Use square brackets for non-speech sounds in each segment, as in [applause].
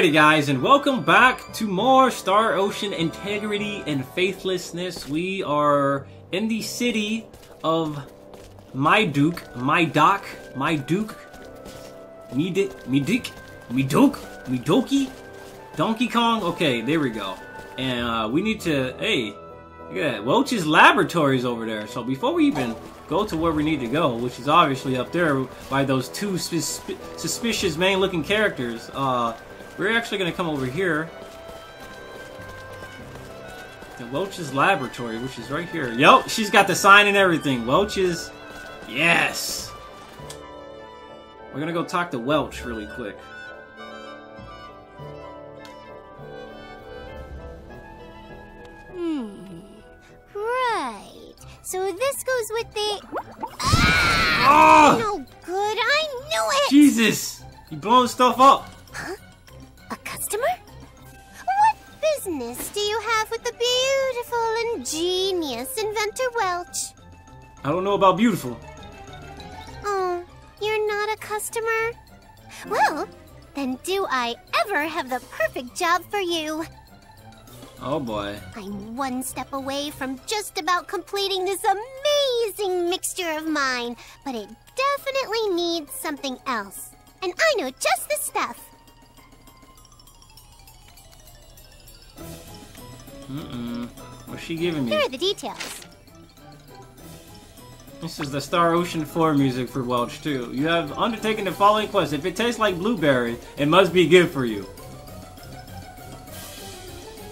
Alrighty guys, and welcome back to more Star Ocean Integrity and Faithlessness. We are in the city of My Duke, My Doc, My Duke, Me Dick, Me Dick, Me Doke, Me Doki, Donkey Kong. Okay, there we go. And uh, we need to, hey, look at that. Welch's Laboratories over there. So before we even go to where we need to go, which is obviously up there by those two sus suspicious main looking characters, uh, we're actually going to come over here. To Welch's Laboratory, which is right here. Yep, she's got the sign and everything. Welch's. Yes! We're going to go talk to Welch really quick. Hmm. Right. So this goes with the. Ah! No good. I knew it. Jesus! You blowing stuff up! Business do you have with the beautiful and genius inventor Welch? I don't know about beautiful. Oh, you're not a customer? Well, then do I ever have the perfect job for you? Oh boy. I'm one step away from just about completing this amazing mixture of mine, but it definitely needs something else. And I know just the stuff. Mm-mm. What's she giving me? Here are the details. This is the Star Ocean 4 music for Welch, too. You have undertaken the following quest. If it tastes like blueberry, it must be good for you.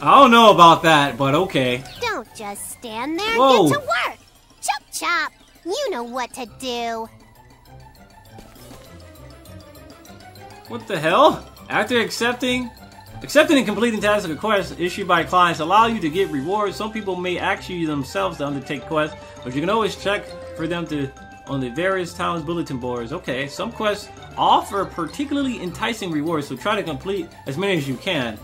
I don't know about that, but okay. Don't just stand there. Whoa. Get to work. Chop chop. You know what to do. What the hell? After accepting accepting and completing tasks or quests issued by clients allow you to get rewards. Some people may ask you themselves to undertake quests, but you can always check for them to on the various towns bulletin boards. Okay, some quests offer particularly enticing rewards, so try to complete as many as you can.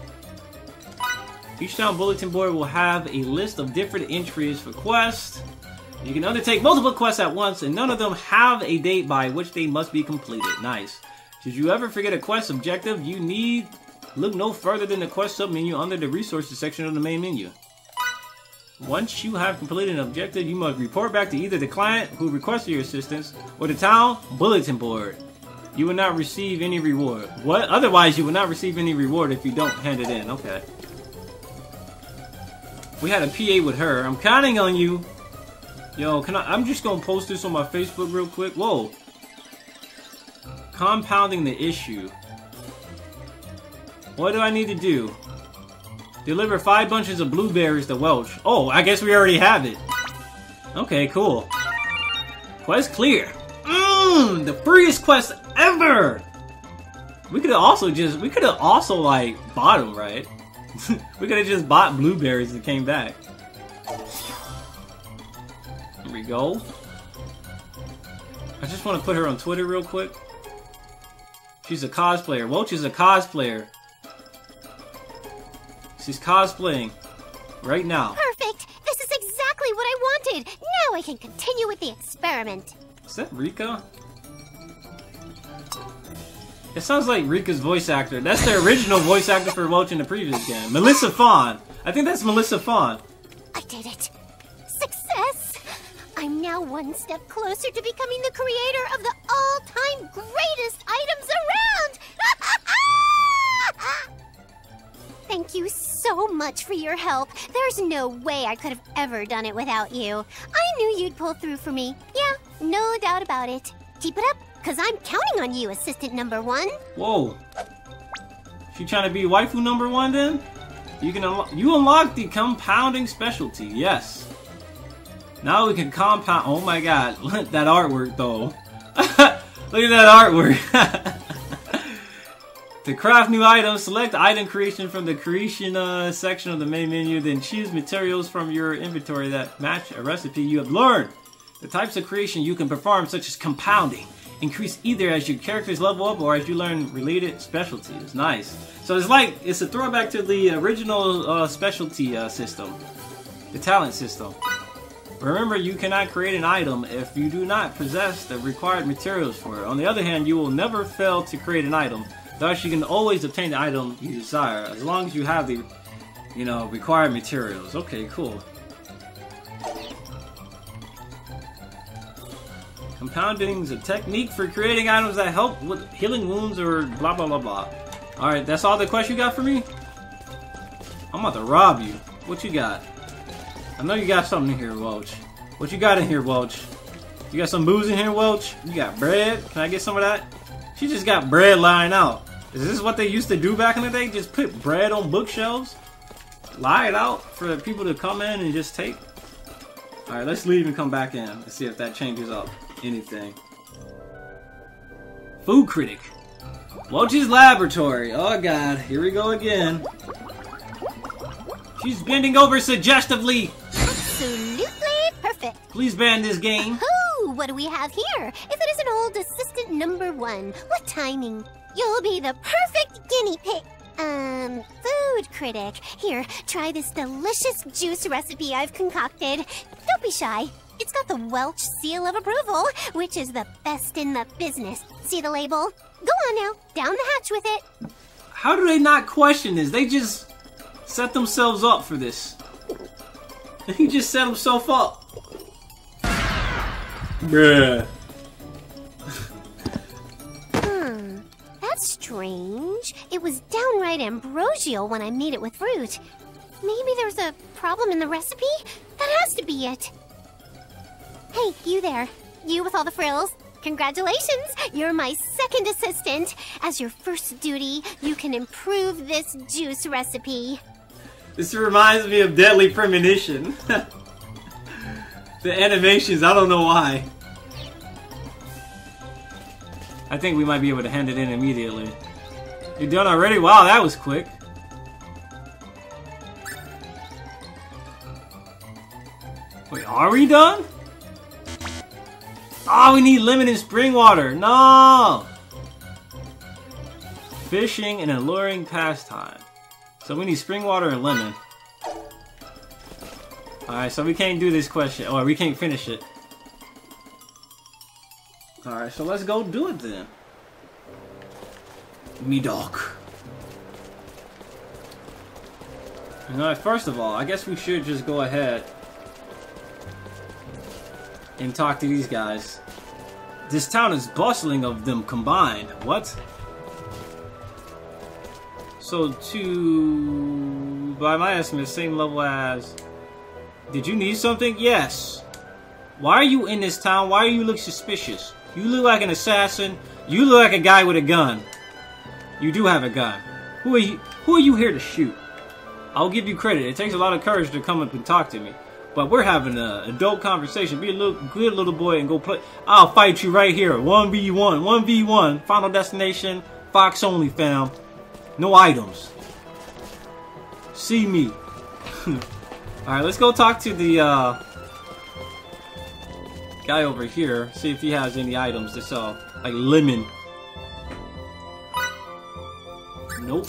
Each town bulletin board will have a list of different entries for quests. You can undertake multiple quests at once, and none of them have a date by which they must be completed. Nice. Should you ever forget a quest objective, you need look no further than the quest submenu under the resources section of the main menu. Once you have completed an objective, you must report back to either the client who requested your assistance or the town bulletin board. You will not receive any reward. What? Otherwise, you will not receive any reward if you don't hand it in. Okay. We had a PA with her. I'm counting on you. Yo, can I? I'm just gonna post this on my Facebook real quick. Whoa. Compounding the issue. What do I need to do? Deliver five bunches of blueberries to Welch. Oh, I guess we already have it. Okay, cool. Quest clear. Mmm, the freest quest ever! We could have also just, we could have also, like, bought them, right? [laughs] we could have just bought blueberries and came back. Here we go. I just want to put her on Twitter real quick. She's a cosplayer. Welch is a cosplayer. She's cosplaying right now. Perfect. This is exactly what I wanted. Now I can continue with the experiment. Is that Rika? It sounds like Rika's voice actor. That's the original voice actor for Welch in the previous game. Melissa Fahn. I think that's Melissa Fahn. I did it. Success. I'm now one step closer to becoming the creator of the all-time much for your help. There's no way I could have ever done it without you. I knew you'd pull through for me. Yeah, no doubt about it. Keep it up, because I'm counting on you, assistant number one. Whoa. She trying to be waifu number one then? You can unlo you unlock the compounding specialty. Yes. Now we can compound. Oh my god, that artwork though. Look at that artwork. [laughs] [laughs] to craft new items, select item creation from the creation uh, section of the main menu, then choose materials from your inventory that match a recipe you have learned. The types of creation you can perform, such as compounding, increase either as your characters level up or as you learn related specialties. Nice. So it's like it's a throwback to the original uh, specialty uh, system, the talent system. Remember, you cannot create an item if you do not possess the required materials for it. On the other hand, you will never fail to create an item. Thus, you can always obtain the item you desire as long as you have the, you know, required materials. Okay, cool. Compounding is a technique for creating items that help with healing wounds or blah blah blah blah. Alright, that's all the quest you got for me? I'm about to rob you. What you got? I know you got something in here, Welch. What you got in here, Welch? You got some booze in here, Welch? You got bread? Can I get some of that? She just got bread lying out. Is this what they used to do back in the day? Just put bread on bookshelves? Lie it out for people to come in and just take? Alright, let's leave and come back in and see if that changes up anything. Food critic. Welch's laboratory. Oh god, here we go again. She's bending over suggestively. Perfect. Please ban this game. Ooh, what do we have here? If it isn't old assistant number one, what timing? You'll be the perfect guinea pig. Um, food critic. Here, try this delicious juice recipe I've concocted. Don't be shy. It's got the Welch seal of approval, which is the best in the business. See the label? Go on now, down the hatch with it. How do they not question this? They just set themselves up for this. [laughs] He just set himself up. Bruh. Hmm, that's strange. It was downright ambrosial when I made it with fruit. Maybe there's a problem in the recipe? That has to be it. Hey, you there. You with all the frills. Congratulations! You're my second assistant. As your first duty, you can improve this juice recipe. This reminds me of Deadly Premonition. [laughs] the animations, I don't know why. I think we might be able to hand it in immediately. You're done already? Wow, that was quick. Wait, are we done? Oh, we need lemon and spring water. No! Fishing and alluring pastime. So we need spring water and lemon. Alright, so we can't do this question. Or we can't finish it. Alright, so let's go do it then. Me dog. Know, first of all, I guess we should just go ahead and talk to these guys. This town is bustling of them combined. What? So to, by my estimate, same level as. Did you need something? Yes. Why are you in this town? Why do you look suspicious? You look like an assassin. You look like a guy with a gun. You do have a gun. Who are you? Who are you here to shoot? I'll give you credit. It takes a lot of courage to come up and talk to me. But we're having an adult conversation. Be a little good little boy and go play. I'll fight you right here. 1v1. 1v1. Final destination. Fox only, fam. No items. See me. [laughs] Alright, let's go talk to the uh, guy over here. See if he has any items to sell. Like lemon. Nope.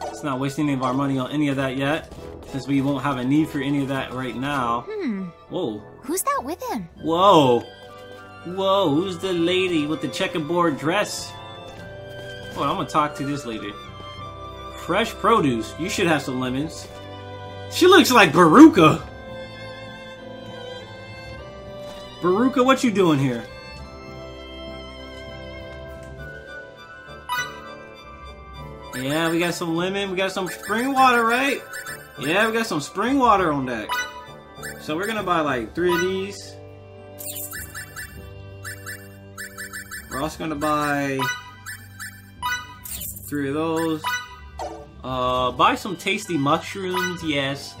Let's not waste any of our money on any of that yet. Since we won't have a need for any of that right now. Hmm. Whoa. Who's that with him? Whoa. Whoa, who's the lady with the checkerboard dress? I'm gonna talk to this lady. Fresh produce. You should have some lemons. She looks like Baruka. Baruka, what you doing here? Yeah, we got some lemon. We got some spring water, right? Yeah, we got some spring water on deck. So we're gonna buy like three of these. We're also gonna buy three of those. Uh, buy some tasty mushrooms, yes.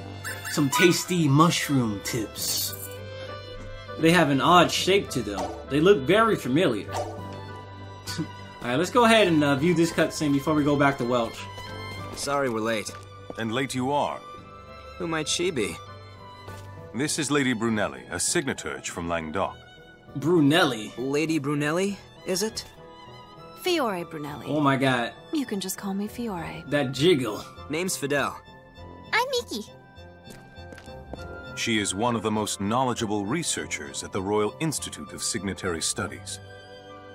Some tasty mushroom tips. They have an odd shape to them. They look very familiar. [laughs] Alright, let's go ahead and uh, view this cutscene before we go back to Welch. Sorry we're late. And late you are. Who might she be? This is Lady Brunelli, a signeturge from Langdauq. Brunelli. Lady Brunelli, is it? Fiore Brunelli. Oh my god, You can just call me Fiore. that jiggle. Name's Fidel. I'm Miki. She is one of the most knowledgeable researchers at the Royal Institute of Signatory Studies.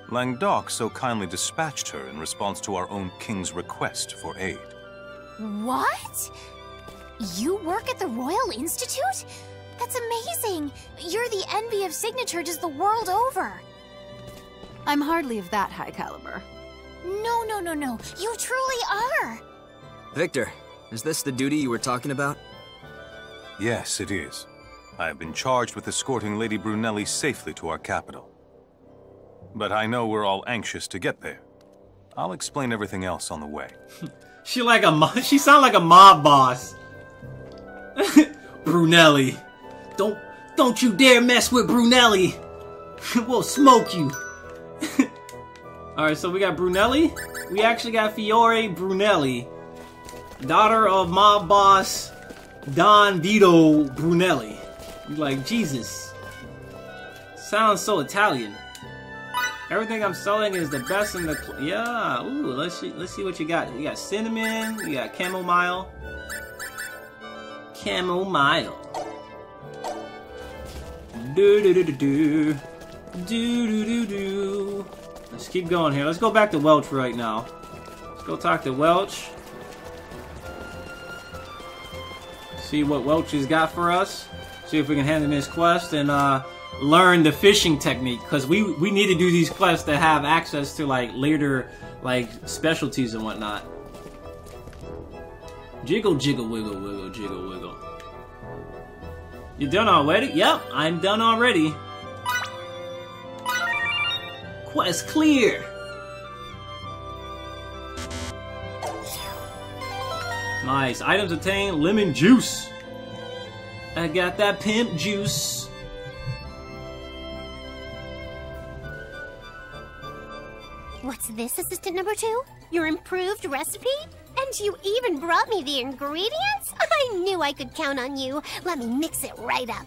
Langdauq so kindly dispatched her in response to our own king's request for aid. What? You work at the Royal Institute? That's amazing! You're the envy of Signature the world over. I'm hardly of that high caliber. No, no, no, no. You truly are. Victor, is this the duty you were talking about? Yes, it is. I have been charged with escorting Lady Brunelli safely to our capital. But I know we're all anxious to get there. I'll explain everything else on the way. [laughs] She like a mo- she sound like a mob boss. [laughs] Brunelli, don't don't you dare mess with Brunelli. [laughs] we'll smoke you. Alright, so we got Brunelli. We actually got Fiore Brunelli. Daughter of mob boss Don Vito Brunelli. You're like, Jesus. Sounds so Italian. Everything I'm selling is the best in the... Yeah, ooh, let's see, let's see what you got. You got cinnamon, you got chamomile. Chamomile. Do do do do do. Do do do do. Let's keep going here. Let's go back to Welch right now. Let's go talk to Welch. See what Welch has got for us. See if we can handle this quest and uh learn the fishing technique because we we need to do these quests to have access to like later like specialties and whatnot. Jiggle, jiggle, wiggle, wiggle, jiggle, wiggle. You done already? Yep, I'm done already. Quest clear. Nice. Items obtained. Lemon juice. I got that pimp juice. What's this, assistant number two? Your improved recipe? And you even brought me the ingredients? [laughs] I knew I could count on you. Let me mix it right up.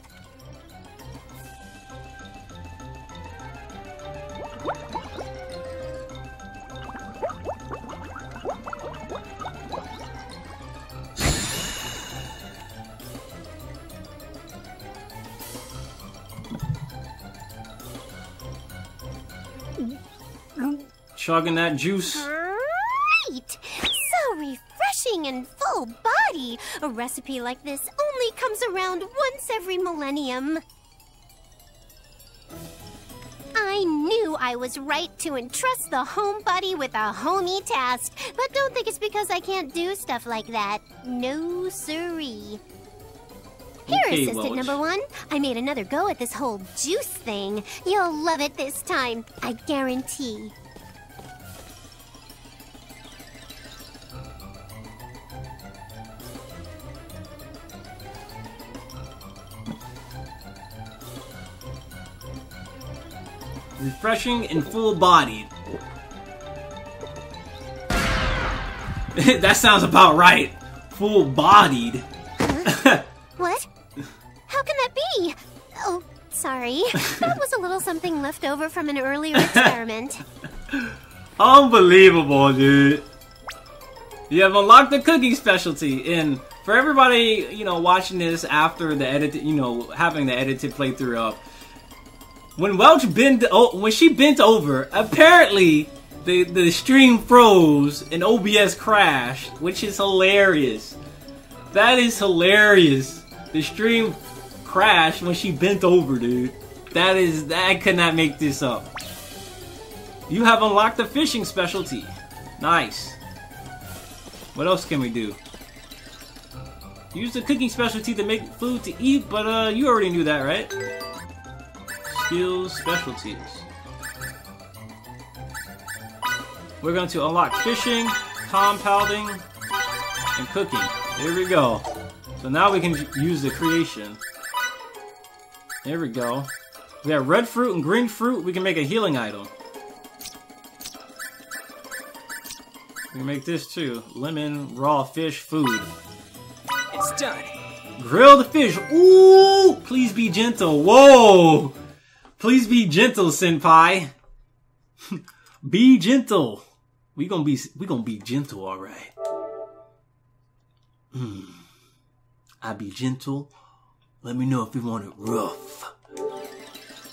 Chugging that juice. Great! So refreshing and full body. A recipe like this only comes around once every millennium. I knew I was right to entrust the homebody with a homey task, but don't think it's because I can't do stuff like that. No siree. Here, Okay, assistant Welch. number one. I made another go at this whole juice thing. You'll love it this time, I guarantee. Refreshing and full bodied. [laughs] that sounds about right. Full bodied. [laughs] What? How can that be? Oh, sorry. [laughs] That was a little something left over from an earlier experiment. Unbelievable, dude. You have unlocked the cooking specialty, and for everybody, you know, watching this after the edit, you know, having the edited playthrough up, when Welch bent, oh, when she bent over, apparently the the stream froze and OBS crashed, which is hilarious. That is hilarious. The stream crashed when she bent over, dude. That is, I could not make this up. You have unlocked the fishing specialty. Nice. What else can we do? Use the cooking specialty to make food to eat, but uh, you already knew that, right? Skills, specialties. We're going to unlock fishing, compounding, and cooking. There we go. So now we can use the creation. There we go. We have red fruit and green fruit. We can make a healing item. We can make this too. Lemon, raw fish, food. It's done. Grilled fish. Ooh! Please be gentle. Whoa! Please be gentle, senpai. [laughs] be gentle. We gonna be we gonna be gentle, all right. Hmm. I be gentle. Let me know if you want it rough,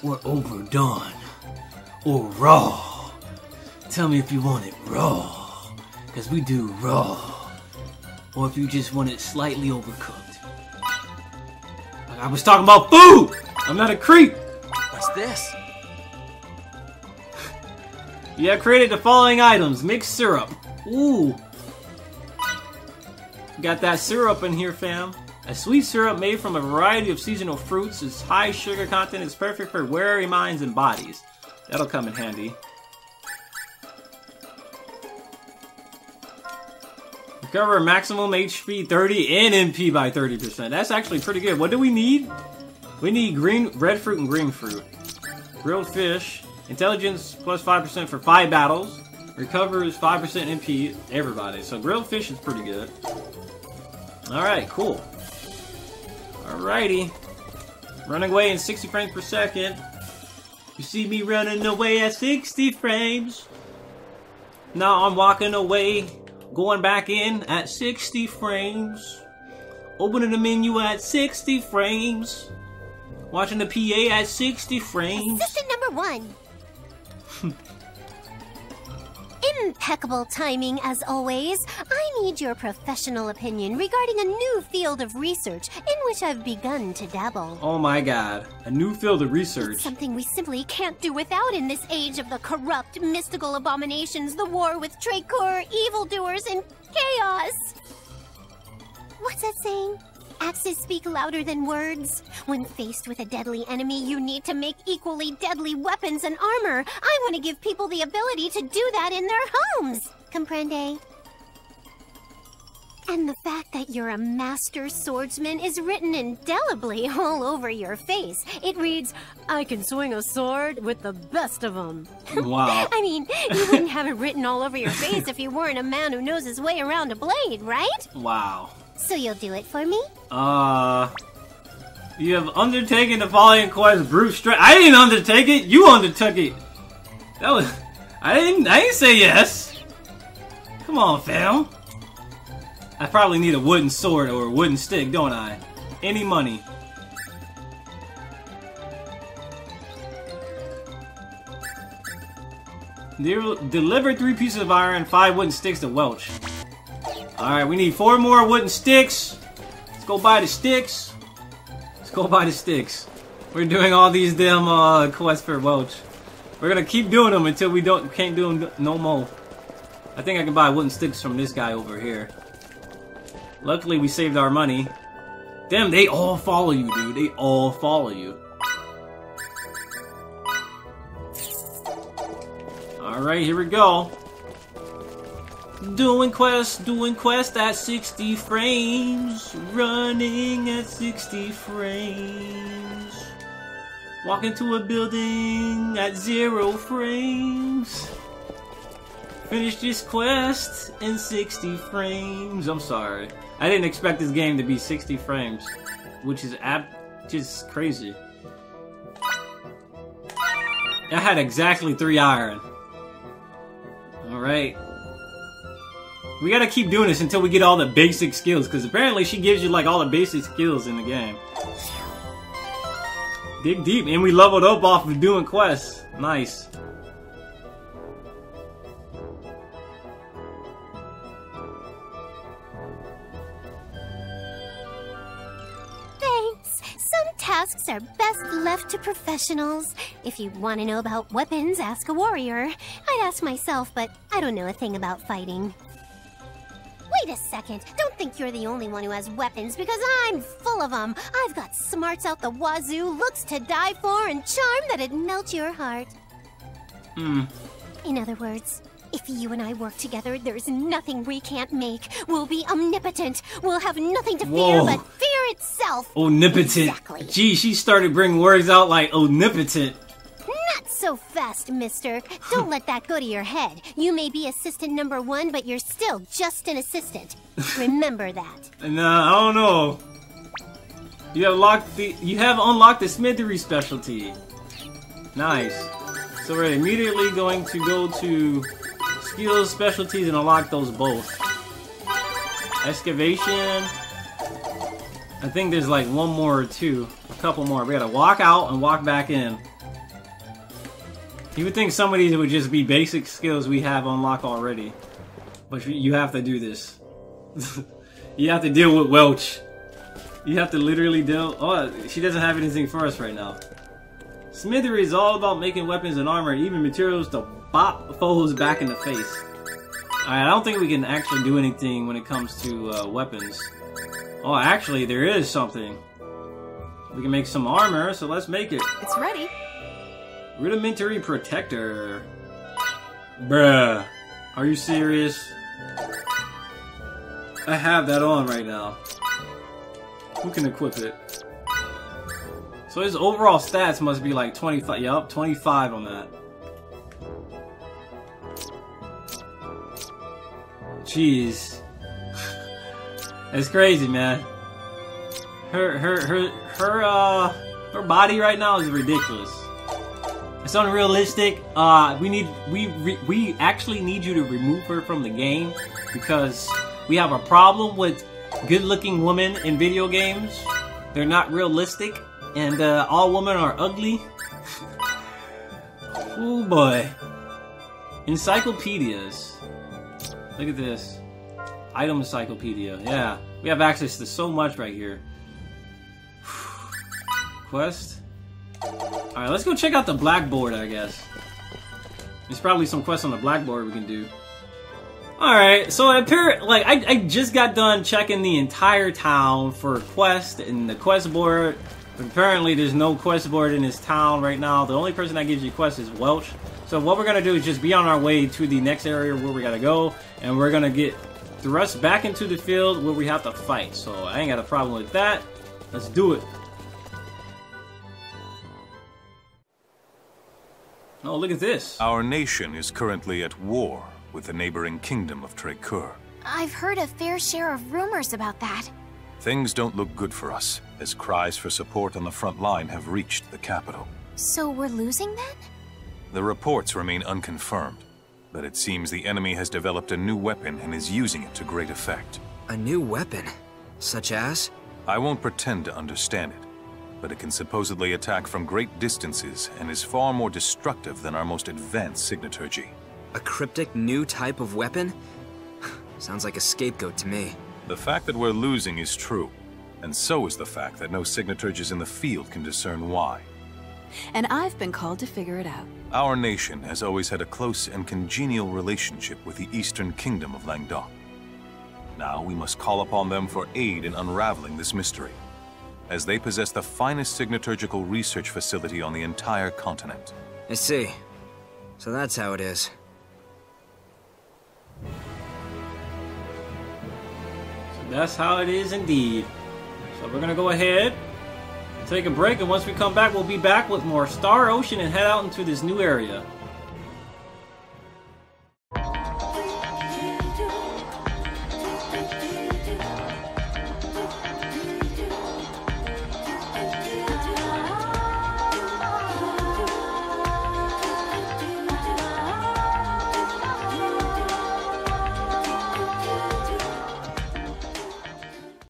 or overdone, or raw. Tell me if you want it raw, because we do raw. Or if you just want it slightly overcooked. I was talking about food! I'm not a creep! What's this? You have created the following items. Mixed syrup. Ooh. Got that syrup in here, fam. A sweet syrup made from a variety of seasonal fruits. Its high sugar content is perfect for weary minds and bodies. That'll come in handy. Recover maximum HP 30 and MP by 30%. That's actually pretty good. What do we need? We need green, red fruit and green fruit. Grilled fish. Intelligence plus 5% for 5 battles. Recovers 5% MP, everybody. So grilled fish is pretty good. Alright, cool. Alrighty. Running away in 60 frames per second. You see me running away at 60 frames. Now I'm walking away, going back in at 60 frames. Opening the menu at 60 frames. Watching the PA at 60 frames. Assistant number one. Impeccable timing, as always. I need your professional opinion regarding a new field of research in which I've begun to dabble. Oh my god. A new field of research. It's something we simply can't do without in this age of the corrupt, mystical abominations, the war with Trei'kur, evildoers, and chaos. What's that saying? Axes speak louder than words. When faced with a deadly enemy, you need to make equally deadly weapons and armor. I want to give people the ability to do that in their homes. Comprende? And the fact that you're a master swordsman is written indelibly all over your face. It reads, I can swing a sword with the best of them. [laughs] Wow. I mean, you wouldn't have it written all over your face if you weren't a man who knows his way around a blade, right? Wow. So you'll do it for me? Uh, you have undertaken the following quest, brute strength. I didn't undertake it. You undertook it. That was. [laughs] I didn't. I didn't say yes. Come on, fam. I probably need a wooden sword or a wooden stick, don't I? Any money. Deliver three pieces of iron, five wooden sticks to Welch. Alright, we need four more wooden sticks. Let's go buy the sticks. Let's go buy the sticks. We're doing all these damn uh, quests for Welch. We're gonna keep doing them until we don't can't do them no more. I think I can buy wooden sticks from this guy over here. Luckily, we saved our money. Damn, they all follow you, dude. They all follow you. Alright, here we go. Doing quest, doing quest at 60 frames. Running at 60 frames. Walk into a building at zero frames. Finish this quest in 60 frames. I'm sorry. I didn't expect this game to be 60 frames. Which is ab just crazy. I had exactly three iron. Alright. We gotta keep doing this until we get all the basic skills, because apparently she gives you like all the basic skills in the game. Dig deep, and we leveled up off of doing quests. Nice. Thanks. Some tasks are best left to professionals. If you want to know about weapons, ask a warrior. I'd ask myself, but I don't know a thing about fighting. Wait a second. Don't think you're the only one who has weapons, because I'm full of them. I've got smarts out the wazoo, looks to die for, and charm that'd melt your heart. Hmm. In other words, if you and I work together, there's nothing we can't make. We'll be omnipotent. We'll have nothing to fear but fear itself. Omnipotent. Exactly. Gee, she started bringing words out like omnipotent. So fast, mister. Don't let that go to your head. You may be assistant number one, but you're still just an assistant. [laughs] Remember that. And uh, I don't know. You have locked the. You have unlocked the smithery specialty. Nice. So we're immediately going to go to skills, specialties, and unlock those both. Excavation. I think there's like one more or two. A couple more. We gotta walk out and walk back in. You would think some of these would just be basic skills we have unlocked already. But you have to do this. [laughs] you have to deal with Welch. You have to literally deal... Oh, she doesn't have anything for us right now. Smithery is all about making weapons and armor, even materials to bop foes back in the face. I don't think we can actually do anything when it comes to uh, weapons. Oh, actually, there is something. We can make some armor, so let's make it. It's ready. Rudimentary protector. Bruh. Are you serious? I have that on right now. Who can equip it? So his overall stats must be like 25. Yup, 25 on that. Jeez. [laughs] It's crazy, man. Her, her, her, her, uh, her body right now is ridiculous. It's unrealistic. Uh, we need, we, we actually need you to remove her from the game because we have a problem with good-looking women in video games. They're not realistic, and uh, all women are ugly. [laughs] oh boy. Encyclopedias. Look at this. Item encyclopedia. Yeah, we have access to so much right here. [sighs] Quest. Alright, let's go check out the blackboard, I guess. There's probably some quests on the blackboard we can do. Alright, so apparent like I, I just got done checking the entire town for a quest in the quest board. Apparently there's no quest board in this town right now. The only person that gives you quests is Welch. So what we're gonna do is just be on our way to the next area where we gotta go, and we're gonna get thrust back into the field where we have to fight. So I ain't got a problem with that. Let's do it. Oh, look at this. Our nation is currently at war with the neighboring kingdom of Trei'kur. I've heard a fair share of rumors about that. Things don't look good for us, as cries for support on the front line have reached the capital. So we're losing then? The reports remain unconfirmed, but it seems the enemy has developed a new weapon and is using it to great effect. A new weapon? Such as? I won't pretend to understand it, but it can supposedly attack from great distances and is far more destructive than our most advanced signeturgy. A cryptic new type of weapon? [sighs] Sounds like a scapegoat to me. The fact that we're losing is true, and so is the fact that no signeturges in the field can discern why. And I've been called to figure it out. Our nation has always had a close and congenial relationship with the Eastern Kingdom of Langdauq. Now we must call upon them for aid in unraveling this mystery, as they possess the finest signeturgical research facility on the entire continent. I see. So that's how it is. So that's how it is indeed. So we're gonna go ahead, take a break, and once we come back, we'll be back with more Star Ocean and head out into this new area.